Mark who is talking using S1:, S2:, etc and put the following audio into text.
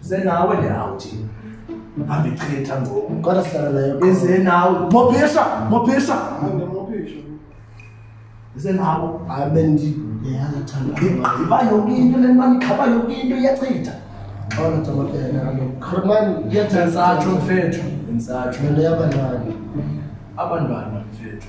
S1: senawe le awuthi ambichitha ngoku
S2: kodwa sihlala nayo
S1: isenawe mophisha mophisha isenawe
S2: abe
S1: ndiyathanda yonke into le mani khaba yonke into iyachitha
S2: xona jamatene alokharman iyathanda
S1: satsho mfethu ndisatsho
S2: le nto yabantwana
S1: abantwana mfethu